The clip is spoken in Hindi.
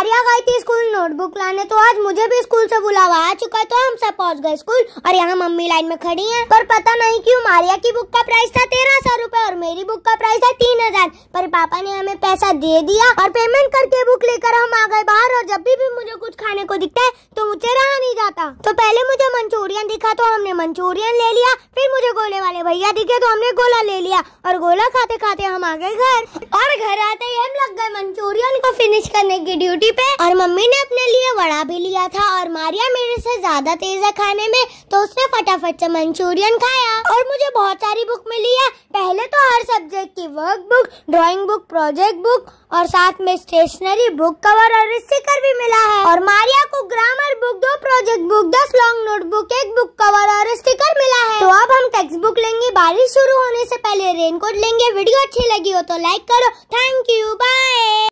मारिया गई थी स्कूल नोटबुक लाने तो आज मुझे भी स्कूल से बुलावा आ चुका है तो हम सब पहुँच गए स्कूल। और यहाँ मम्मी लाइन में खड़ी हैं। पर पता नहीं क्यों मारिया की बुक का प्राइस था तेरह सौ रूपए और मेरी बुक का प्राइस था तीन हज़ार। पर पापा ने हमें पैसा दे दिया और पेमेंट करके बुक लेकर हम आ गए बाहर और जब भी, भी मुझे कुछ खाने को दिखता है तो मुझे रहा नहीं जाता। तो पहले मुझे मंचूरियन दिखा तो हमने मंचूरियन ले लिया। फिर मुझे गोले वाले भैया दिखे तो हमने गोला ले लिया। और गोला खाते खाते हम आ गए घर। और घर आते ही लग गए मंचूरियन को फिनिश करने की ड्यूटी पे। और मम्मी ने अपने लिए वड़ा भी लिया था और मारिया मेरे से ज़्यादा तेज है खाने में तो उसने फटाफट से मंचूरियन खाया। और मुझे बहुत सारी बुक मिली है। पहले तो हर सब्जेक्ट की work book drawing book project book और साथ में स्टेशनरी बुक कवर और स्टिकर भी मिला है। और मारिया को ग्रामर बुक दो प्रोजेक्ट बुक दस लॉन्ग नोटबुक एक बुक कवर और स्टिकर मिला है। तो अब हम टेक्स्ट बुक लेंगे। बारिश शुरू होने से पहले रेनकोट लेंगे। वीडियो अच्छी लगी हो तो लाइक करो। Thank you